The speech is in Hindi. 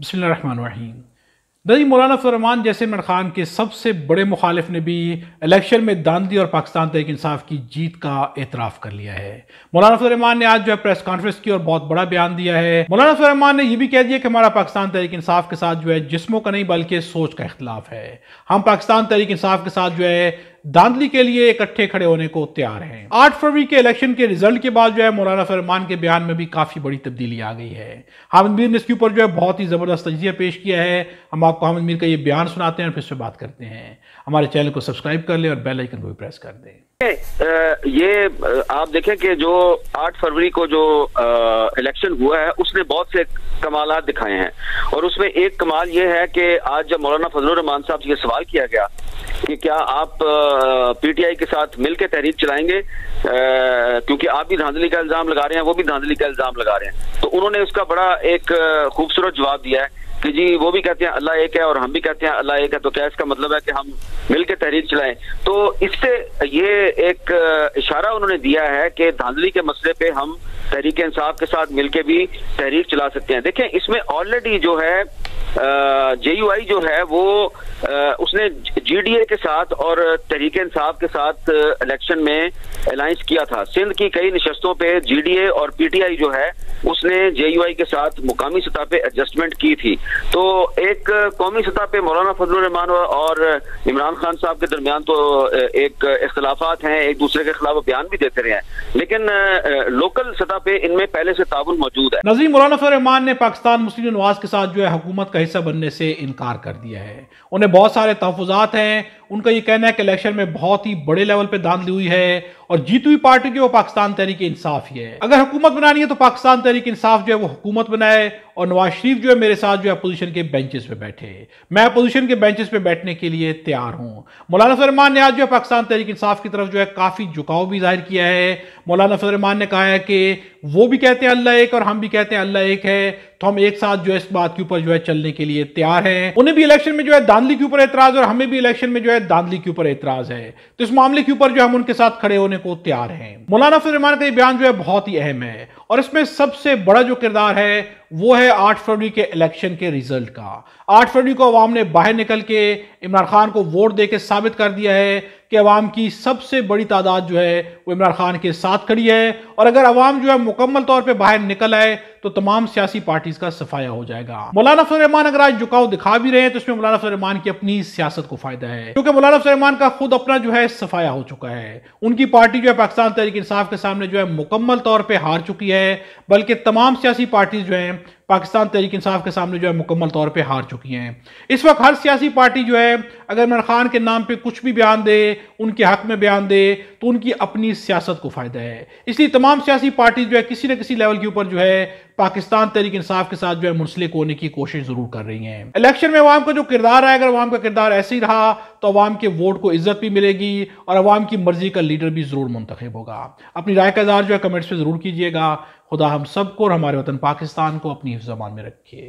बसमीम नई मौलाना फरमान जैसे इमरान खान के सबसे बड़े मुखालिफ ने भी इलेक्शन में दांदी और पाकिस्तान तहरीक इंसाफ की जीत का एतराफ़ कर लिया है। मौलाना फरमान ने आज जो है प्रेस कॉन्फ्रेंस की और बहुत बड़ा बयान दिया है। मौलाना फरमान ने यह भी कह दिया कि हमारा पाकिस्तान तहरीक इंसाफ के साथ जो है जिसमों का नहीं, बल्कि सोच का इख्तलाफ है। हम पाकिस्तान तहरीक इंसाफ के साथ जो है दांदली के लिए इकट्ठे खड़े होने को तैयार हैं। आठ फरवरी के इलेक्शन के रिज़ल्ट के बाद जो है मौलाना फरमान के बयान में भी काफ़ी बड़ी तब्दीली आ गई है। हामिद मीर ने इसके ऊपर जो है बहुत ही ज़बरदस्त तजिया पेश किया है। हम आपको हामिद मीर का ये बयान सुनाते हैं और फिर से बात करते हैं। हमारे चैनल को सब्सक्राइब कर ले और बेल आइकन को भी प्रेस कर दें। ये आप देखें कि जो 8 फरवरी को जो इलेक्शन हुआ है, उसने बहुत से कमाल दिखाए हैं। और उसमें एक कमाल ये है कि आज जब मौलाना फजल रहमान साहब से सवाल किया गया कि क्या आप पीटीआई के साथ मिलकर तहरीक चलाएँगे? क्योंकि आप भी धांधली का इल्ज़ाम लगा रहे हैं, वो भी धांधली का इल्ज़ाम लगा रहे हैं। तो उन्होंने उसका बड़ा एक खूबसूरत जवाब दिया है कि जी, वो भी कहते हैं, अल्लाह एक है और हम भी कहते हैं, अल्लाह एक है। तो क्या इसका मतलब है कि हम मिलकर तहरीक चलाएँ? तो इससे ये एक इशारा उन्होंने दिया है कि धांधली के मसले पे हम तहरीक इंसाफ के साथ मिलकर भी तहरीक चला सकते हैं। देखें, इसमें ऑलरेडी जो है जे यू आई जो है वो उसने जीडीए के साथ और तहरीक इंसाफ के साथ इलेक्शन में अलायंस किया था। सिंध की कई नशस्तों पे जीडीए और पीटीआई जो है उसने जेयूआई के साथ मुकामी सतह पे एडजस्टमेंट की थी। तो एक कौमी सतह पे मौलाना फजल रहमान और इमरान खान साहब के दरमियान तो एक इख्तलाफात हैं, एक दूसरे के खिलाफ बयान भी देते रहे हैं। लेकिन लोकल सतह पे इनमें पहले से ताउन मौजूद है। नजीम मौलाना फजल रहमान ने पाकिस्तान मुस्लिम नवाज़ के साथ जो है हुकूमत का हिस्सा बनने से इनकार कर दिया है। उन्हें बहुत सारे तहफात हैं। उनका ये कहना है कि इलेक्शन में बहुत ही बड़े लेवल पे धांधली हुई है। और जीती हुई पार्टी की वो पाकिस्तान तहरीक इंसाफ ही है। अगर हुकूमत बनानी है तो पाकिस्तान तहरीक इंसाफ जो है वो हुकूमत बनाए और नवाज़ शरीफ जो है मेरे साथ जो है अपोजिशन के बेंचेस पे बैठे मैं अपोजिशन के बेंचेस पे बैठने के लिए तैयार हूँ मौलाना फरमान ने आज जो है पाकिस्तान तहरीक इंसाफ की तरफ़ जो है काफ़ी झुकाव भी ज़ाहिर किया है मौलाना फरमान ने कहा है कि वो भी कहते हैं अल्लाह एक और हम भी कहते हैं अल्लाह एक है तो हम एक साथ जो है इस बात के ऊपर जो है चलने के लिए तैयार हैं उन्हें भी इलेक्शन में जो है दांदली के ऊपर एतराज़ और हमें भी इलेक्शन में जो है दांदली के ऊपर एतराज़ है तो इस मामले के ऊपर जो हम उनके साथ खड़े होने को तैयार हैं मौलाना फरमान का ये बयान जो है बहुत ही अहम है और इसमें सबसे बड़ा जो किरदार है, वो है आठ फरवरी के इलेक्शन के रिज़ल्ट का। आठ फरवरी को अवाम ने बाहर निकल के इमरान खान को वोट दे के साबित कर दिया है। कि अवाम की सबसे बड़ी तादाद जो है वो इमरान खान के साथ खड़ी है। और अगर अवाम जो है मुकम्मल तौर पर बाहर निकल आए तो तमाम सियासी पार्टीज़ का सफाया हो जाएगा। मौलाना फरमान अगर आज झुकाव दिखा भी रहे हैं तो इसमें मौलाना फरमान की अपनी सियासत को फ़ायदा है। क्योंकि मौलाना फरमान का खुद अपना जो है सफाया हो चुका है। उनकी पार्टी जो है पाकिस्तान तहरीक इंसाफ के सामने जो है मुकम्मल तौर पर हार चुकी है। बल्कि तमाम सियासी पार्टीज़ जो है पाकिस्तान तहरीक इंसाफ के सामने जो है मुकम्मल तौर पर हार चुकी हैं। इस वक्त हर सियासी पार्टी जो है, अगर इमरान खान के नाम पर कुछ भी बयान दे, उनके हक में बयान दे तो उनकी अपनी सियासत को फ़ायदा है। इसलिए तमाम सियासी पार्टी जो है, किसी न किसी लेवल के ऊपर जो है पाकिस्तान तहरीक इंसाफ के साथ जो है मुंसलिक होने की कोशिश ज़रूर कर रही हैं। इलेक्शन में अवाम का जो किरदार है अगर अवाम का किरदार ऐसे ही रहा तो अवाम के वोट को इज़्ज़त भी मिलेगी और अवाम की मर्ज़ी का लीडर भी ज़रूर मुंतखब होगा। अपनी राय का इजार जो है कमेंट्स में ज़रूर कीजिएगा। खुदा हम सबको और हमारे वतन पाकिस्तान को अपनी जबान में रखे।